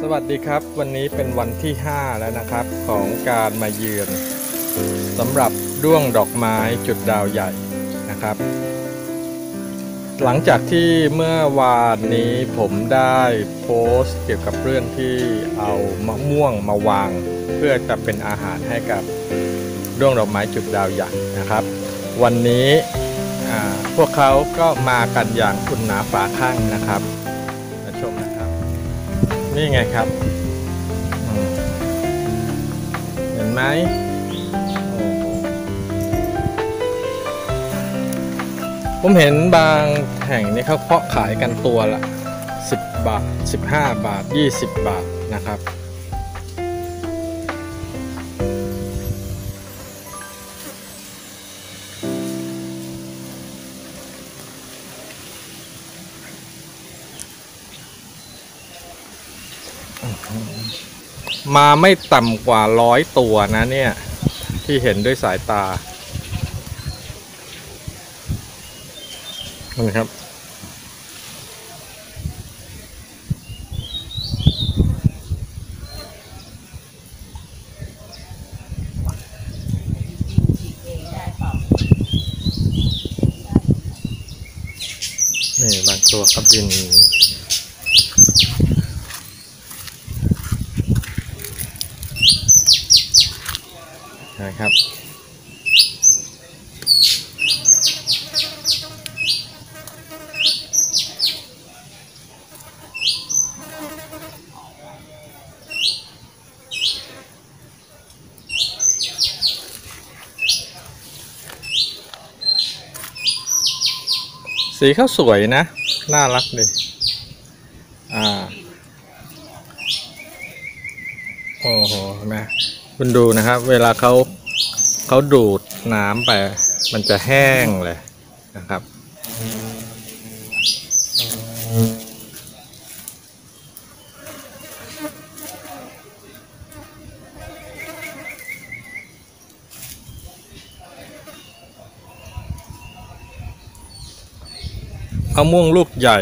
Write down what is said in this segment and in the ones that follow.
สวัสดีครับ วันนี้เป็นวันที่ 5 แล้วนะครับ ของการมาเยือนสำหรับด้วงดอกไม้จุดดาวใหญ่นะครับ หลังจากที่เมื่อวานนี้ผมได้โพสต์เกี่ยวกับเรื่องที่เอามะม่วงมาวาง เพื่อจะเป็นอาหารให้กับด้วงดอกไม้จุดดาวใหญ่นะครับ วันนี้พวกเขาก็มากันอย่างอุ่นหนาฝาข้างนะครับ นี่ไงครับ เห็นไหมผมเห็นบางแห่งนี่เขาเพาะขายกันตัวละ 10 บาท 15 บาท 20 บาทนะครับ มาไม่ต่ำกว่าร้อยตัวนะเนี่ย ที่เห็นด้วยสายตานี่ครับ นี่บางตัวก็บิน นะครับ สีเขาสวยนะ น่ารักดีอ่า โอ้โหเห็นไหม คุณดูนะครับ เวลาเขาเขาดูดน้ำไป มันจะแห้งเลยนะครับมะม่วงลูกใหญ่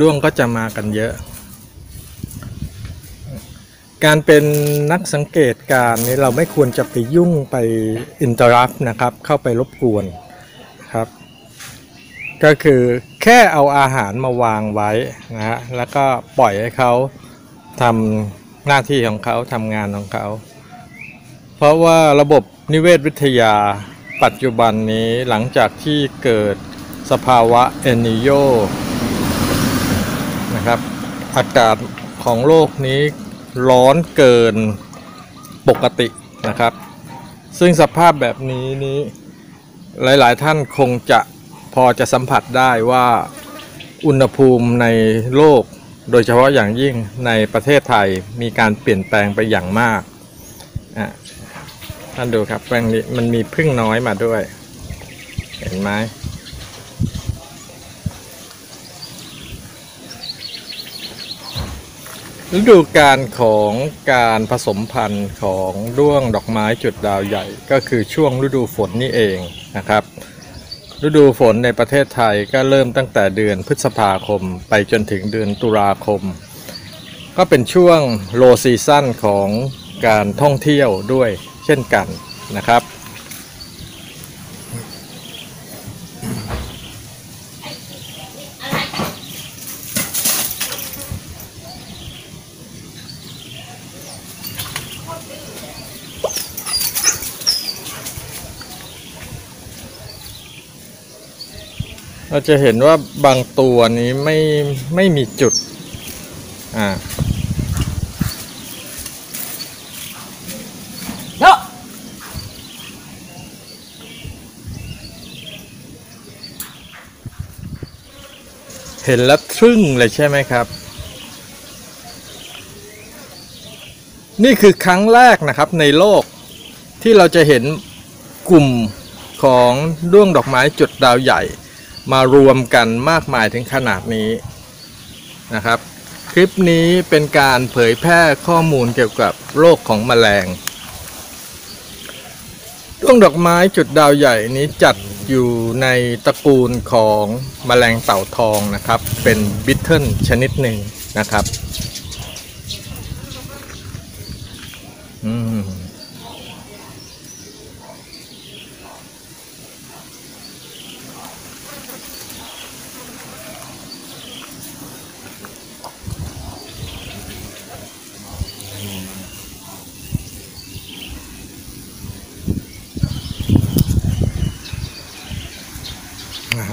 ด้วงก็จะมากันเยอะ การเป็นนักสังเกตการนี้เราไม่ควรจะไปยุ่งไปอินเตอร์รับนะครับ เข้าไปรบกวนครับ ก็คือแค่เอาอาหารมาวางไว้นะฮะแล้วก็ปล่อยให้เขาทำหน้าที่ของเขาทำงานของเขา เพราะว่าระบบนิเวศวิทยาปัจจุบันนี้หลังจากที่เกิดสภาวะเอนิโยนะครับ อากาศของโลกนี้ ร้อนเกินปกตินะครับ ซึ่งสภาพแบบนี้นี้หลาย ๆ ท่านคงจะพอจะสัมผัสได้ว่าอุณหภูมิในโลก โดยเฉพาะอย่างยิ่งในประเทศไทยมีการเปลี่ยนแปลงไปอย่างมากอะท่านดูครับแปลงนี้มันมีพึ่งน้อยมาด้วย เห็นไหม ฤดูการของการผสมพันธุ์ของด้วงดอกไม้จุดดาวใหญ่ ก็คือช่วงฤดูฝนนี่เองนะครับ ฤดูฝนในประเทศไทยก็เริ่มตั้งแต่เดือนพฤษภาคม ไปจนถึงเดือนตุลาคม ก็เป็นช่วงโลซีซั่นของการท่องเที่ยวด้วยเช่นกันนะครับ เราจะเห็นว่าบางตัวนี้ไม่ไม่มีจุด อ่าเนาะเห็นแล้วทึ่งเลยใช่ไหมครับ นี่คือครั้งแรกนะครับในโลกที่เราจะเห็นกลุ่มของด้วงดอกไม้จุดดาวใหญ่ มารวมกันมากมายถึงขนาดนี้นะครับ คลิปนี้เป็นการเผยแพร่ข้อมูลเกี่ยวกับโรคของแมลงด้วงดอกไม้จุดดาวใหญ่นี้จัดอยู่ในตระกูลของแมลงเต่าทองนะครับ เป็นบิทเทิลชนิดหนึ่งนะครับ อืม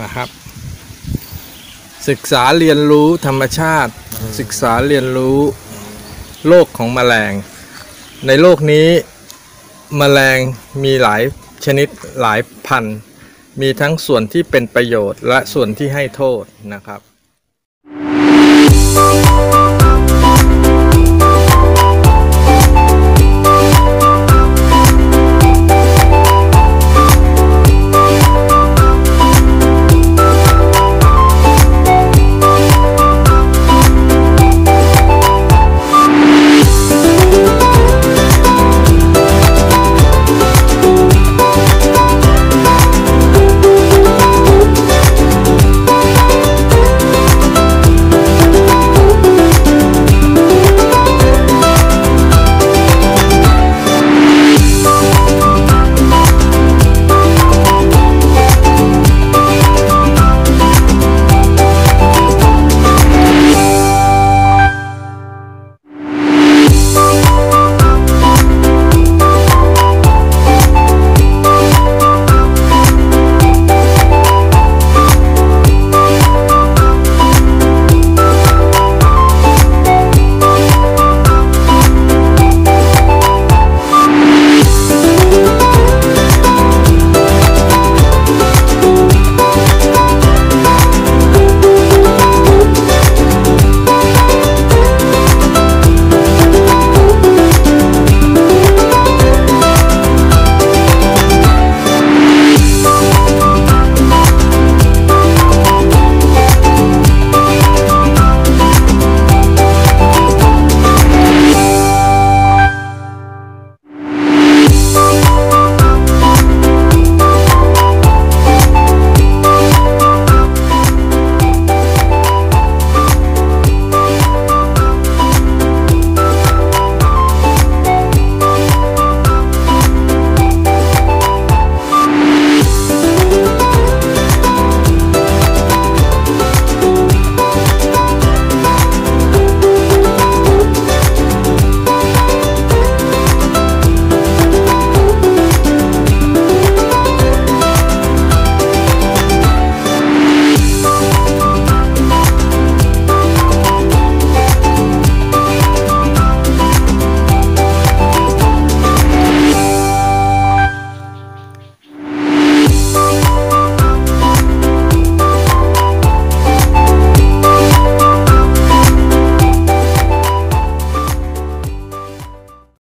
นะครับ ศึกษาเรียนรู้ธรรมชาติ ศึกษาเรียนรู้โลกของแมลง ในโลกนี้แมลงมีหลายชนิดหลายพัน มีทั้งส่วนที่เป็นประโยชน์และส่วนที่ให้โทษนะครับ